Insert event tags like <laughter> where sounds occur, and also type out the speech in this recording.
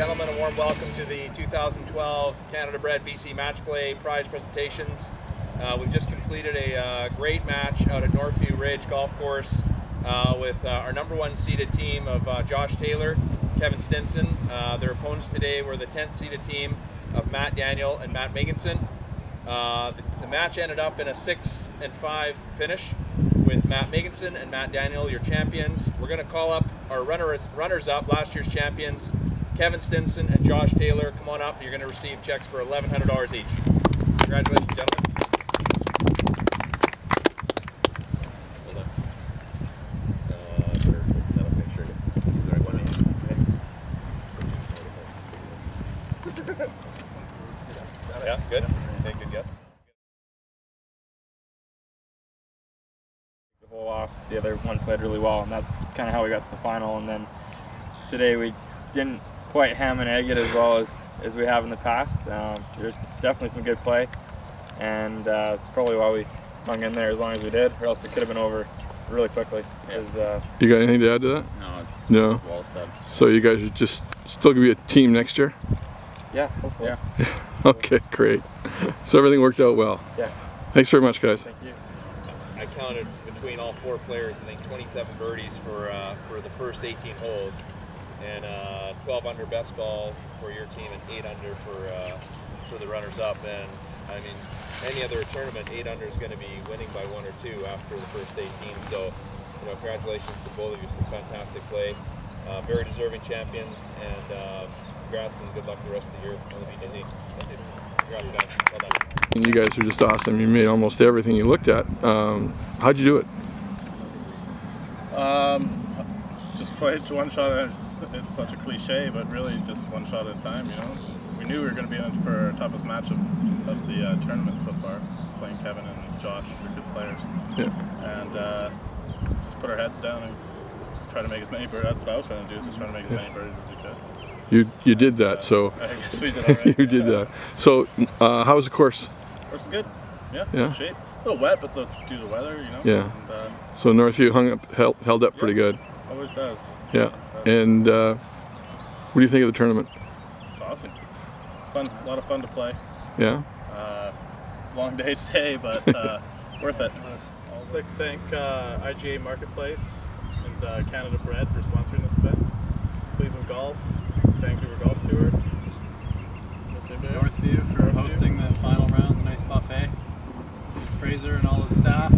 Gentlemen, a warm welcome to the 2012 Canada Bread BC Match Play prize presentations. Uh, we've just completed a uh, great match out at Northview Ridge Golf Course uh, with uh, our number one seeded team of uh, Josh Taylor, Kevin Stinson. Uh, their opponents today were the 10th seeded team of Matt Daniel and Matt Migginson. The, the match ended up in a 6 and 5 finish with Matt Migginson and Matt Daniel, your champions. We're going to call up our runners, runners up, last year's champions, Kevin Stinson and Josh Taylor. Come on up. You're going to receive checks for $1,100 each. Congratulations, gentlemen. Hold on. Uh, better put that up, make sure to keep the right one in. Okay. yeah, good. Okay, good guess. the hole off. The other one played really well, and that's kind of how we got to the final. And then today we didn't quite ham and egg it as well as, as we have in the past. Um, there's definitely some good play, and uh, it's probably why we hung in there as long as we did, or else it could have been over really quickly. Because uh, You got anything to add to that? No, it's, No. it's well said. So you guys are just still gonna be a team next year? yeah, hopefully. Yeah. <laughs> Okay, great. So everything worked out well. Yeah. Thanks very much, guys. Thank you. I counted between all four players, I think 27 birdies for uh, for the first 18 holes, and uh, 12 under best ball for your team, and 8 under for uh, for the runners up. And I mean, any other tournament, 8 under is going to be winning by one or two after the first 18. So, you know, congratulations to both of you. Some fantastic play, uh, very deserving champions, and uh, congrats and good luck the rest of the year on the VGT. Congrats, guys. Well done. And you guys are just awesome. You made almost everything you looked at. Um, how'd you do it? Um, just played one shot. At, it's, it's such a cliche, but really just one shot at a time. You know, we knew we were going to be in for our toughest match of, of the uh, tournament so far. Playing Kevin and Josh, they're good players, Yeah. and uh, just put our heads down and just try to make as many birdies. That's what I was trying to do, is just try to make as many birdies as we could. You you did that. So <laughs> I guess we did right. <laughs> you did that. So uh, how was the course? Course is good. Yeah, Yeah. good shape. A little wet, but let's do the weather. You know. Yeah. And, uh, So Northview hung up, held, held up pretty good always does. Yeah. And uh, what do you think of the tournament? It's awesome. Fun. A lot of fun to play. Yeah. Uh, long day today, but uh, <laughs> worth it. I'd like to thank uh, IGA Marketplace and uh, Canada Bread for sponsoring this event. Cleveland Golf, Vancouver Golf Tour. Northview for hosting the final round, the nice buffet. Fraser and all his staff.